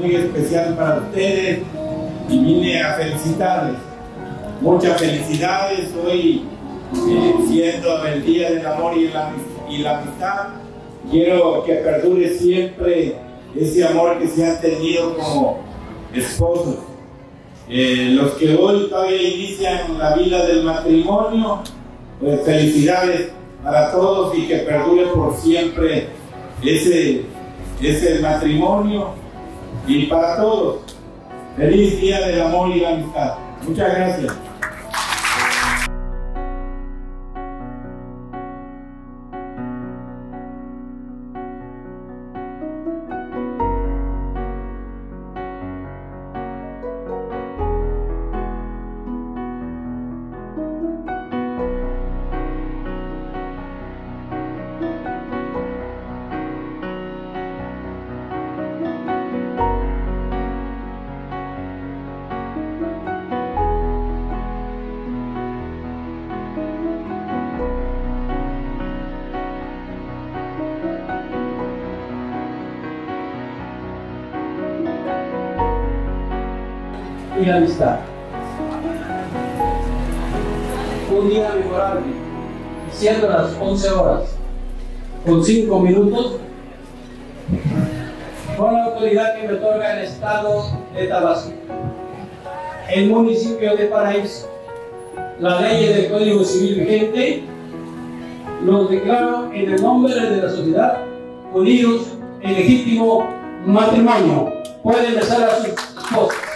muy especial para ustedes y vine a felicitarles. Muchas felicidades hoy, eh, siendo el Día del Amor y la, Amistad. Quiero que perdure siempre ese amor que se ha tenido como esposos. Eh, los que hoy todavía inician la vida del matrimonio, pues felicidades para todos y que perdure por siempre ese, ese matrimonio y para todos. Feliz Día del Amor y la Amistad. Muchas gracias. Y la amistad. Un día memorable, siendo las 11 horas, con 5 minutos, con la autoridad que me otorga el Estado de Tabasco, el municipio de Paraíso, la ley del Código Civil vigente, los declaro en el nombre de la sociedad unidos en legítimo matrimonio. Pueden besar a sus esposas.